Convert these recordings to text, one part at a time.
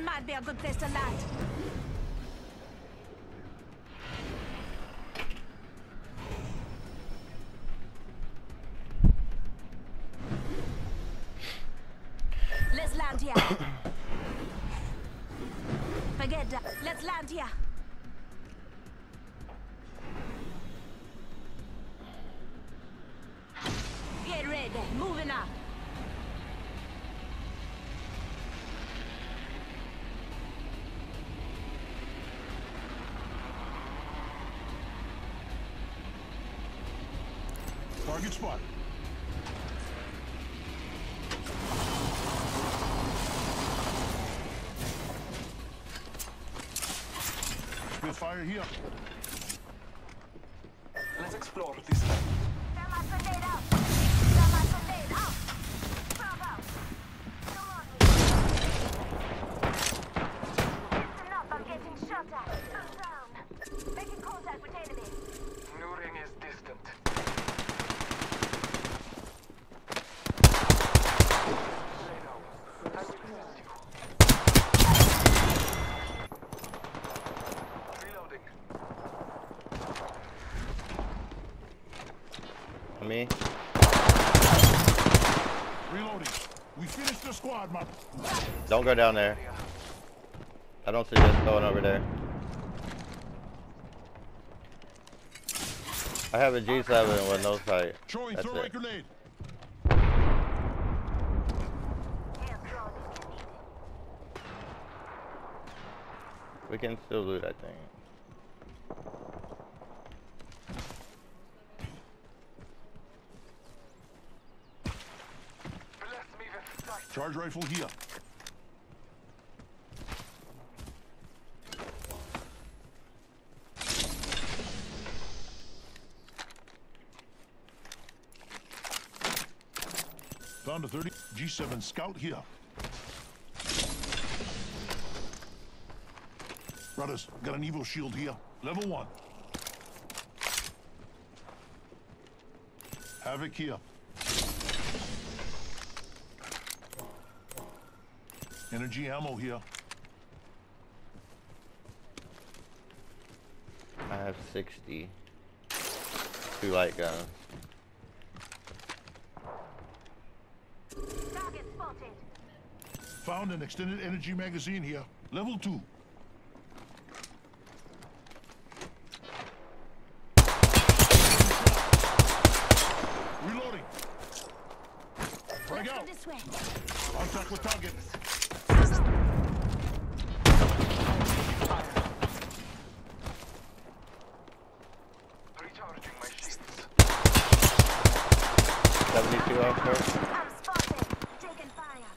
might be a good place to land. Spitfire here. Let's explore this land. Thermite grenade out. Thermite grenade out. Bravo. Come on. Listen up. I'm getting shot at. I'm down. Making contact with enemy. New ring is distant. Lay down. I will assist you. Reloading. Me? Reloading. We finished the squad, man. Don't go down there. I don't suggest going over there. I have a G7 with no sight. That's it. grenade. Air drone if you need it. We can still loot, I think. Bless me with sight. Charge rifle here. Found a 30 G7 scout here. Brothers, got an Evo shield here. Level one. Havoc here. Energy ammo here. I have 60. Two light guns. Target spotted. Found an extended energy magazine here. Level two. Reloading. Frag out. this. Contact with target. Recharging my shields. 72 officer. I'm spotted. Taking fire.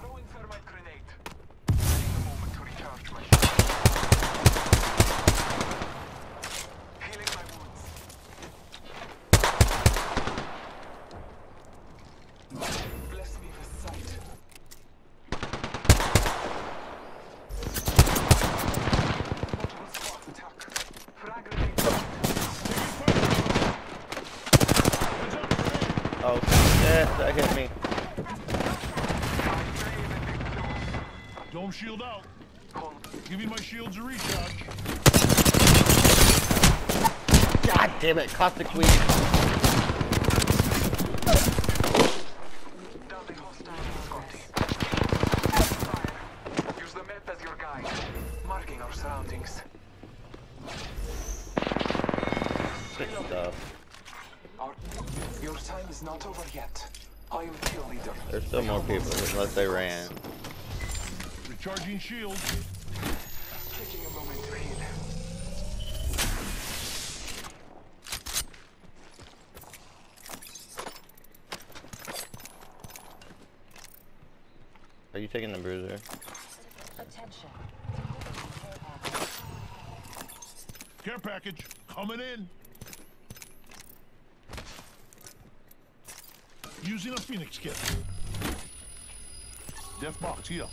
Throwing thermite grenade. Taking a moment to recharge my shields. Healing my wounds. Bless me with sight. Multiple squad attack. Frag grenade. Oh, yes, that hit me. Dome shield out. Giving my shields a recharge. God damn it, caustic weed. Down the hostile Scotty. Fire. Use the map as your guide, marking our surroundings. Good stuff. Our, your time is not over yet. I am kill leader. There's still more people, unless they ran. Recharging shield. Taking a moment to heal. Are you taking the bruiser? Attention. Care package coming in. Using a Phoenix kit. Death box here.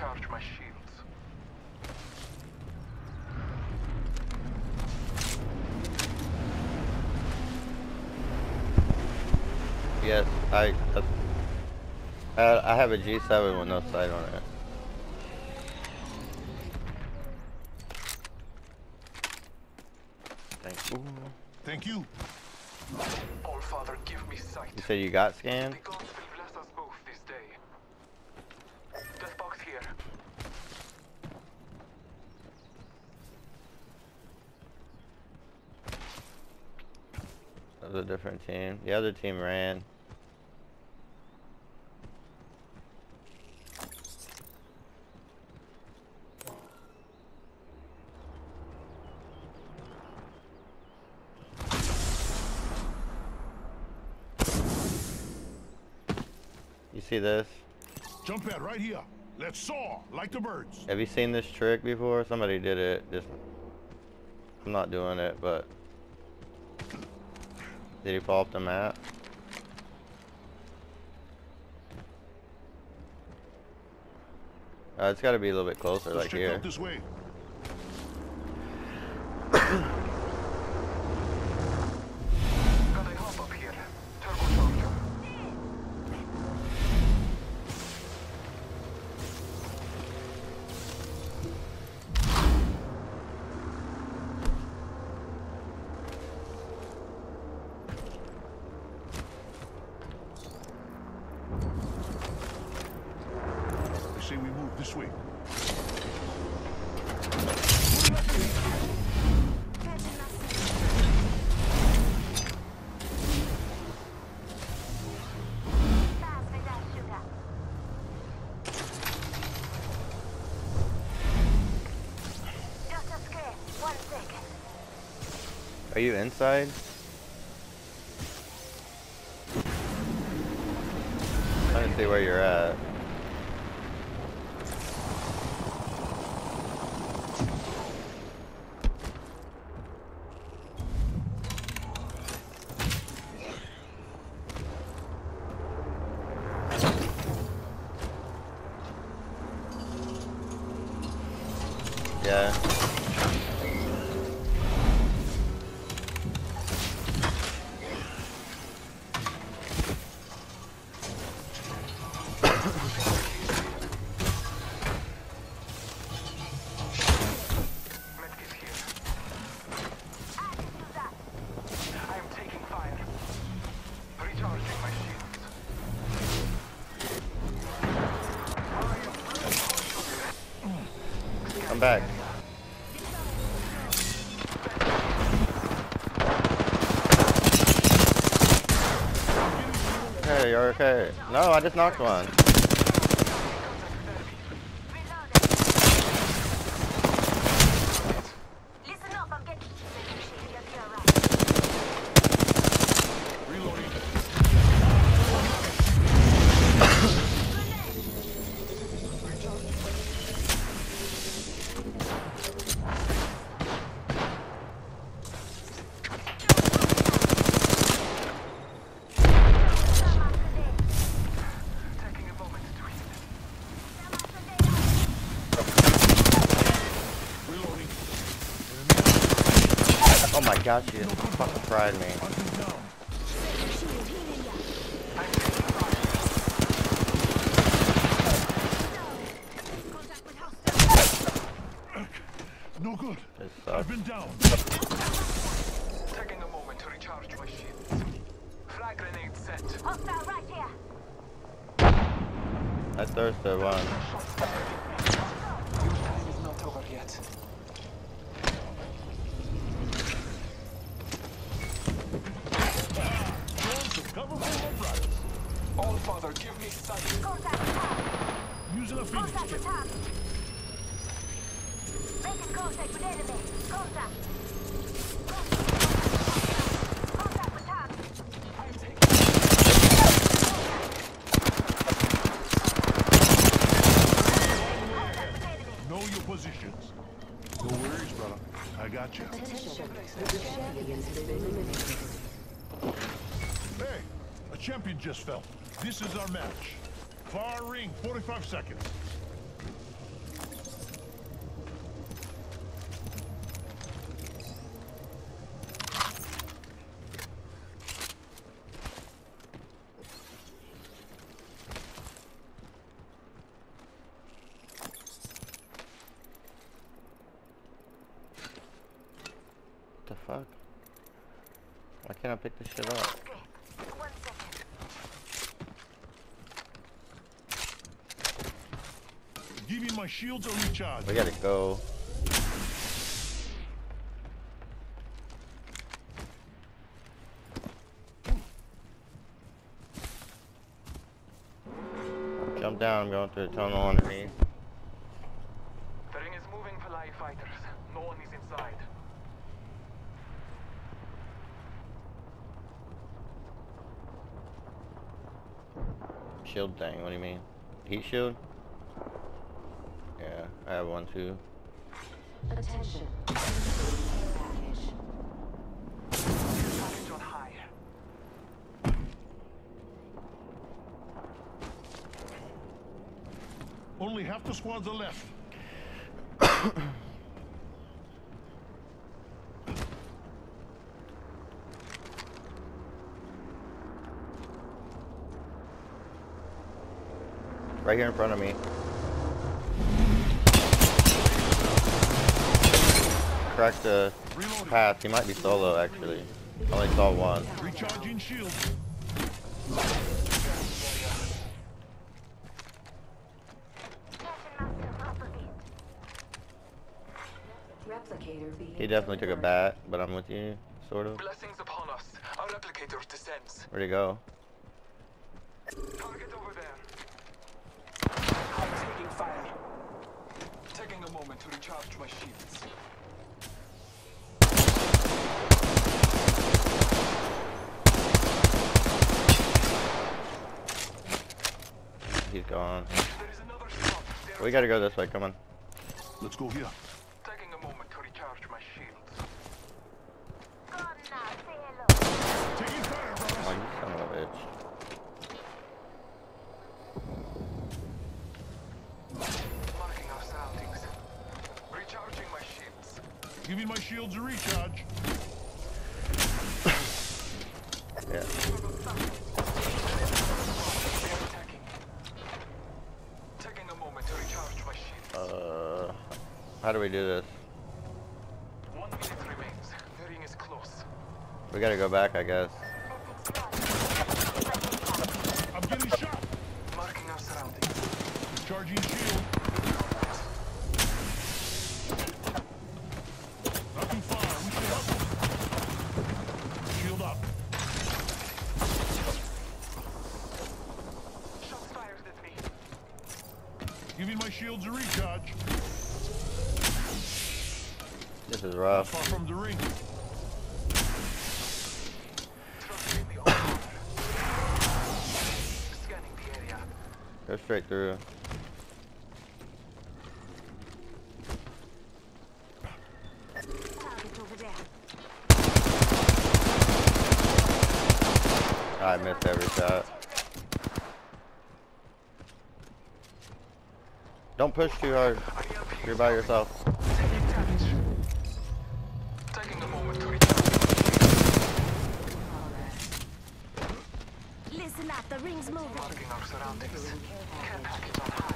recharge my shields. Yes, I, uh, uh I have a G7 with no sight on it. Thank you. Thank you. All father, give me sight. You said you got scanned? Different team. The other team ran. You see this? Jump pad right here. Let's soar like the birds. Have you seen this trick before? Somebody did it. Just I'm not doing it, but did he fall off the map? Uh, it's got to be a little bit closer, Let's like here. this way. One second. Are you inside? Trying to see where you're at. Yeah. Okay, you're okay. No, I just knocked one. My gosh, you fucking fried me. Hunting down. I'm taking fire. No good. This I've been down. Taking a moment to recharge my shields. Frag grenade set. Hostile right here. I thirsted one. Your time is not over yet. Throwing some cover for my brothers. All Father, give me sight. Contact attack. Using a phoenix Contact kit. attack. Making contact with enemy. Contact. Contact attack. I'm taking Contact with enemy. Know your positions. No worries, brother. I got you. Hey, a champion just fell. This is our match. Far ring, 45 seconds. What the fuck? Why can't I pick this shit up? Give me my shields or recharge. We gotta go. Jump down, I'm going through the tunnel underneath. The ring is moving for live fighters. No one is inside. Shield thing, what do you mean? Heat shield? Yeah, I have one too. Attention. Package. Package on high. Only half the squads are left. Right here in front of me. Cracked the path. He might be solo actually. I only saw one. Recharging shields. Station master opposite. Replicator being He definitely took a bat, but I'm with you, sort of. Blessings upon us. Our replicator descends. Where'd he go? Target over there. I'm taking fire. Taking a moment to recharge my shields. He's gone. There is another squad. There We gotta go this way, come on. Let's go here. Taking a moment to recharge my shields. Gone now. Say hello. Taking fire, Oh, you son of a bitch. Marking our surroundings. Recharging my shields. Giving my shields a recharge. How do we do this? One minute remains. The ring is close. We gotta go back, I guess. I'm getting shot. Marking our surroundings. Charging shield. Not too far. We should help them. Shield up. Shots fired at me. Giving my shields a recharge. This is Not rough. far from the ring. Trust in the honor. Scanning the area. Go straight through. I missed every shot. Don't push too hard. You're by yourself. Taking damage. Taking a moment to recharge. Listen up. The ring's moving. Marking our surroundings. Care package on high.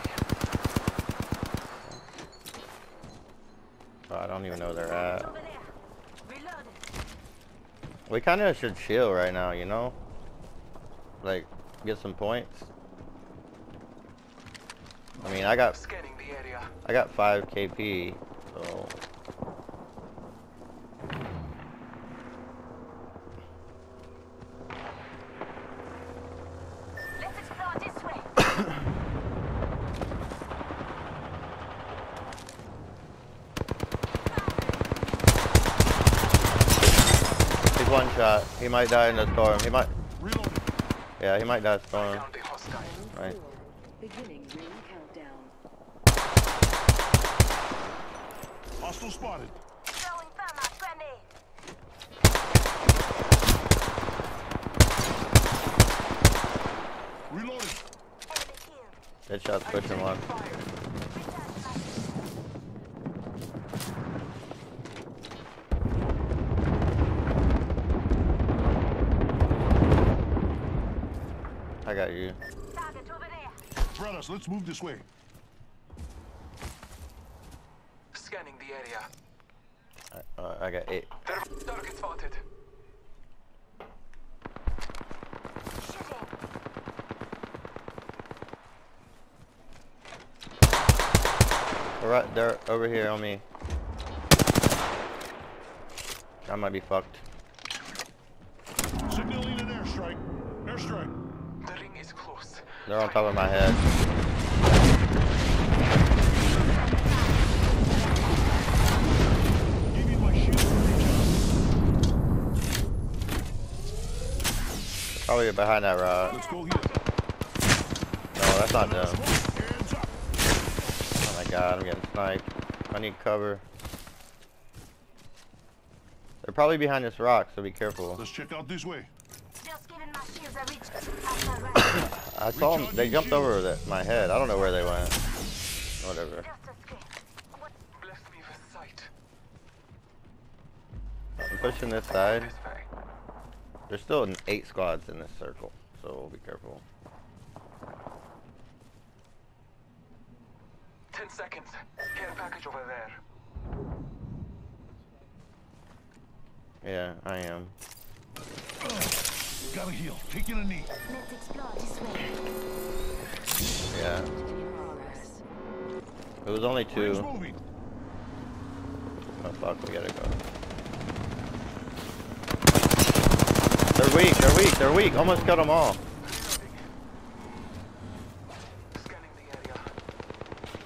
Oh, I don't even know where they're at. Over there. Reloading. We kind of should chill right now, you know? Like, get some points. I mean, I got Scanning the area. I got 5 KP, so Let's explore this way. he's one shot. He might die in the storm. He might, yeah, he might die in the storm. Right. Beginning ring countdown. Hostile spotted. Throwing thermite grenade. Reloading. Deadshot's pushing one. I got you. Target over there. Brothers, let's move this way. Scanning the area. Uh, I got eight. Target spotted. Right there, over here on me. I might be fucked. They're on top of my head. Give me my shield to recharge. Probably behind that rock. Let's go here. No, that's not them. Oh my god, I'm getting sniped. I need cover. They're probably behind this rock, so be careful. Let's check out this way. Just giving my shields a reach. After right. I saw them. They jumped over the, my head. I don't know where they went. Whatever. Just a. What? Bless me with sight. I'm pushing this side. There's still eight squads in this circle, so we'll be careful. Ten seconds. Care package over there. Yeah, I am. Gotta heal. Taking a knee. Let's explore this way. Yeah. It was only two. Oh fuck, we gotta go. They're weak, they're weak, they're weak. Almost got them all. Scanning the area.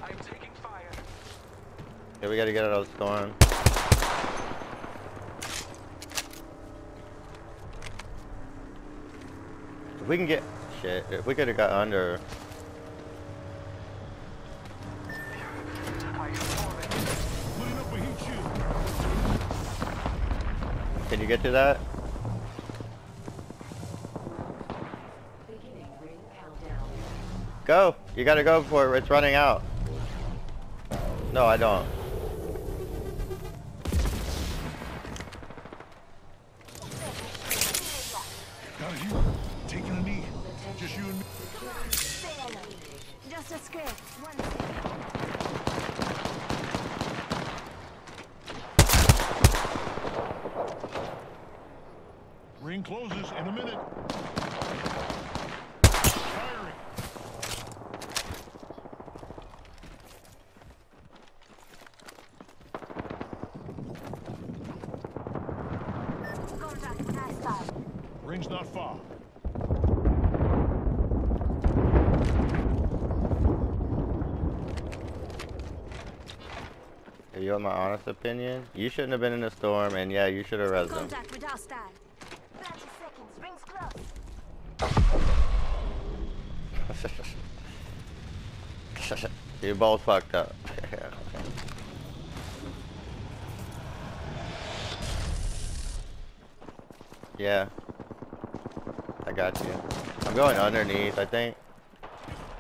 I'm taking fire. Yeah, we gotta get out of the storm. We can get shit, if we could have got under, can you get to that? Go! You gotta go for it. It's running out. No, I don't. Gotta heal. Taking a knee. Just you and me. Say hello. Just a screen. One second. Ring closes in a minute. Firing. Contact. Ring's not far. If you want my honest opinion, you shouldn't have been in the storm, and yeah, you should have res them. Contact with hostile. 30 seconds. Rings close. you both fucked up. Yeah. I got you. I'm going underneath, I think.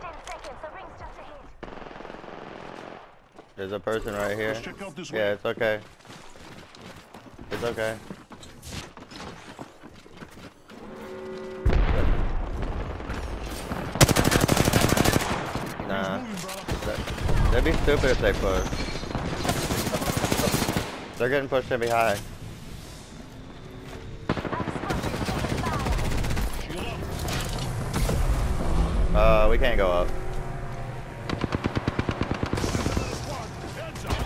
10 seconds. The ring's just ahead. There's a person right here. Let's check out this way. Yeah, it's okay. It's okay. Nah. Moving, brother. That- That'd be stupid if they push. They're getting pushed in behind. Shield up. Uh, we can't go up. Squad. Heads up.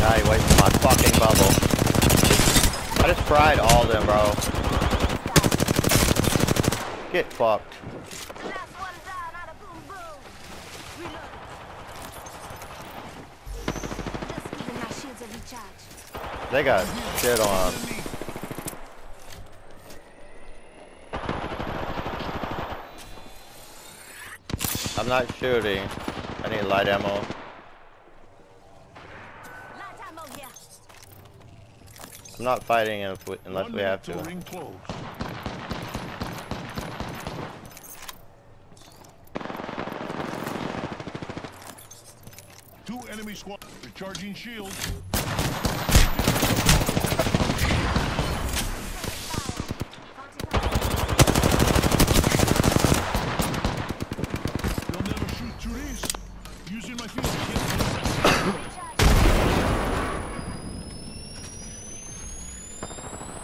Now you wasted my fucking bubble. I just fried all of them, bro. Get fucked. Last one down. Out of boom boom. Reload. Just giving my shields a recharge. They got shit on. I'm not shooting. I need light ammo. Light ammo here. I'm not fighting we, unless One we have to. close. Two enemy squad recharging shields. They'll never shoot through these. Using my field.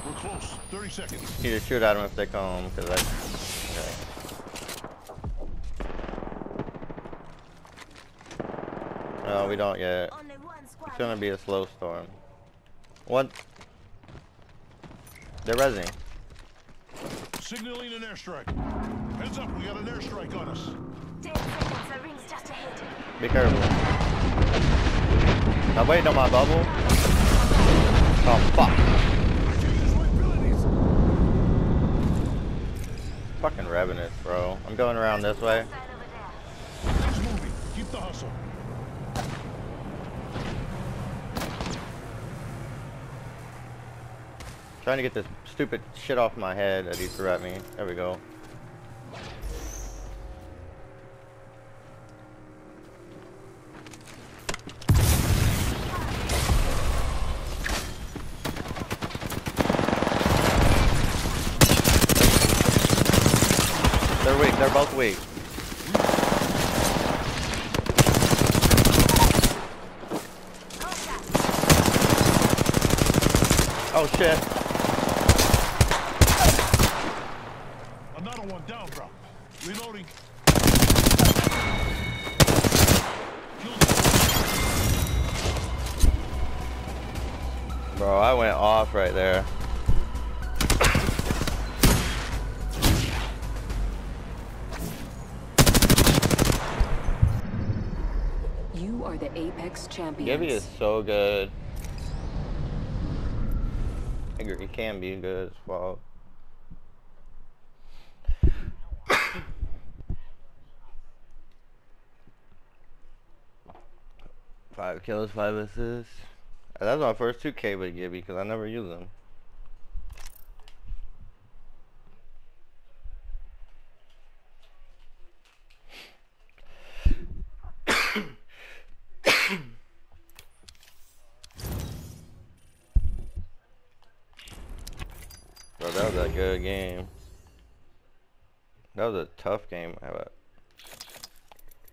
We're close. 30 seconds. Need to shoot at them if they come, because I. Okay. No, we don't yet. Only one squad. It's gonna be a slow storm. What? They're resing. Signaling an airstrike. Heads up, we got an airstrike on us. The ring's just ahead. Be careful. I'm waiting on my bubble. Oh fuck. I can't use my abilities. Fucking revenants, bro. I'm going around this way. Keep the hustle. Trying to get this stupid shit off my head that he threw at me. There we go. Are the Apex champions. Gibby is so good. I agree, He can be good as well. five kills, five assists. That's my first 2K with Gibby because I never use them. Bro, that was a good game. That was a tough game. How about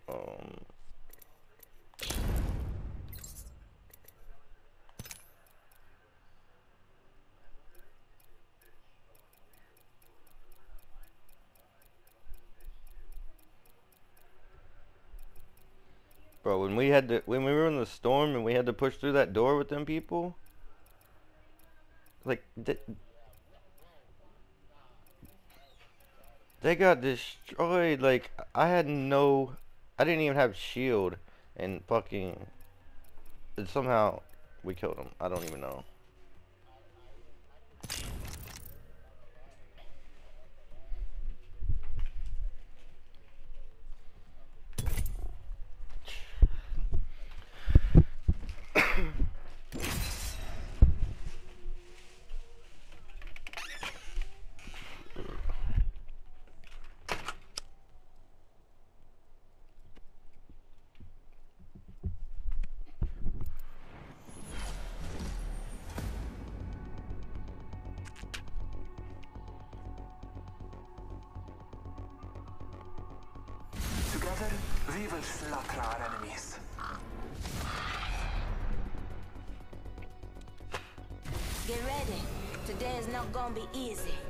um Bro, when we had to when we were in the storm and we had to push through that door with them people, like they got destroyed. Like I had no, I didn't even have shield, and fucking, and somehow we killed them. I don't even know. We will slaughter our enemies. Get ready. Today is not gonna be easy.